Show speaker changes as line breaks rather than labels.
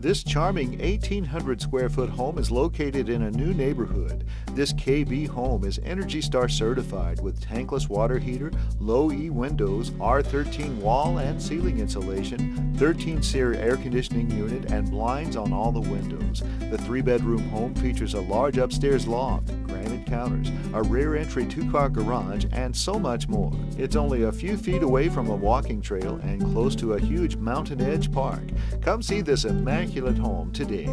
This charming 1,800 square foot home is located in a new neighborhood. This KB home is Energy Star certified with tankless water heater, low E windows, R13 wall and ceiling insulation, 13 SEER air conditioning unit, and blinds on all the windows. The three bedroom home features a large upstairs loft, counters, a rear entry two car garage, and so much more. It's only a few feet away from a walking trail and close to a huge mountain edge park. Come see this immaculate home today.